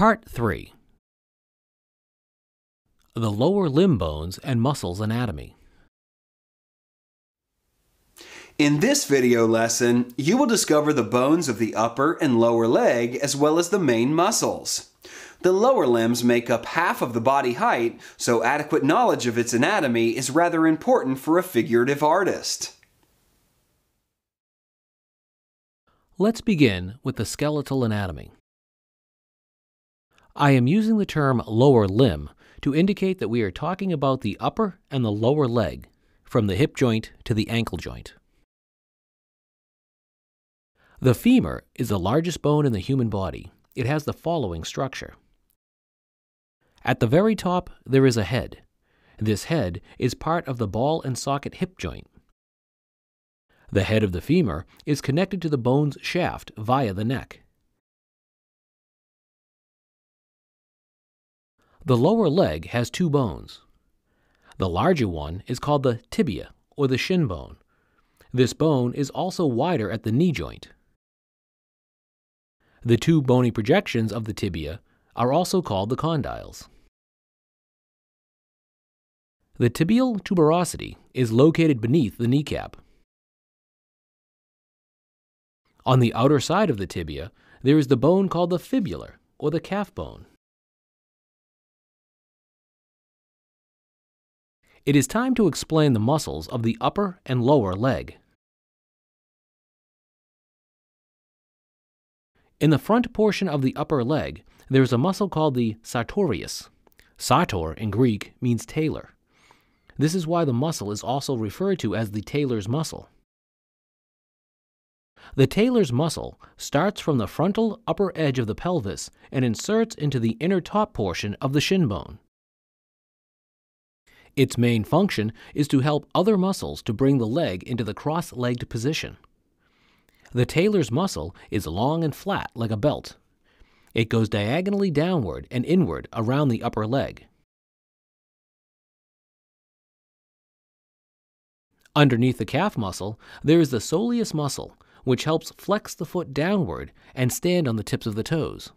Part 3 The lower limb bones and muscles anatomy. In this video lesson, you will discover the bones of the upper and lower leg as well as the main muscles. The lower limbs make up half of the body height, so adequate knowledge of its anatomy is rather important for a figurative artist. Let's begin with the skeletal anatomy. I am using the term lower limb to indicate that we are talking about the upper and the lower leg, from the hip joint to the ankle joint. The femur is the largest bone in the human body. It has the following structure. At the very top, there is a head. This head is part of the ball and socket hip joint. The head of the femur is connected to the bone's shaft via the neck. The lower leg has two bones. The larger one is called the tibia or the shin bone. This bone is also wider at the knee joint. The two bony projections of the tibia are also called the condyles. The tibial tuberosity is located beneath the kneecap. On the outer side of the tibia, there is the bone called the fibula, or the calf bone. It is time to explain the muscles of the upper and lower leg. In the front portion of the upper leg, there is a muscle called the sartorius. Sartor in Greek means tailor. This is why the muscle is also referred to as the tailor's muscle. The tailor's muscle starts from the frontal upper edge of the pelvis and inserts into the inner top portion of the shin bone. Its main function is to help other muscles to bring the leg into the cross legged position. The tailor's muscle is long and flat like a belt. It goes diagonally downward and inward around the upper leg. Underneath the calf muscle, there is the soleus muscle, which helps flex the foot downward and stand on the tips of the toes.